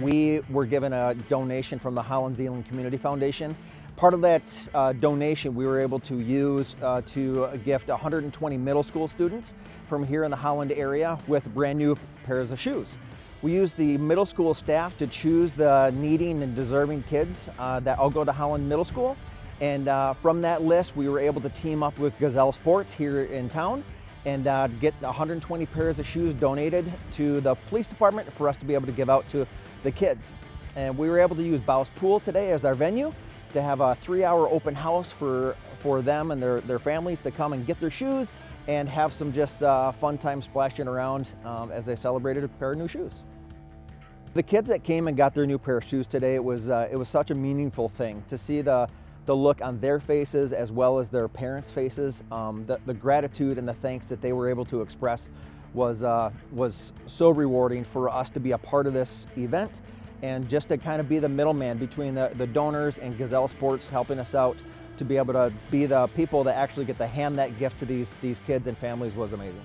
We were given a donation from the Holland Zeeland Community Foundation. Part of that uh, donation we were able to use uh, to gift 120 middle school students from here in the Holland area with brand new pairs of shoes. We used the middle school staff to choose the needing and deserving kids uh, that all go to Holland Middle School. And uh, from that list, we were able to team up with Gazelle Sports here in town and uh, get 120 pairs of shoes donated to the police department for us to be able to give out to the kids. And we were able to use Bouse Pool today as our venue to have a three hour open house for, for them and their, their families to come and get their shoes and have some just uh, fun time splashing around um, as they celebrated a pair of new shoes. The kids that came and got their new pair of shoes today, it was, uh, it was such a meaningful thing to see the, the look on their faces as well as their parents' faces. Um, the, the, gratitude and the thanks that they were able to express was, uh, was so rewarding for us to be a part of this event and just to kind of be the middleman between the, the donors and Gazelle Sports helping us out to be able to be the people that actually get to hand that gift to these, these kids and families was amazing.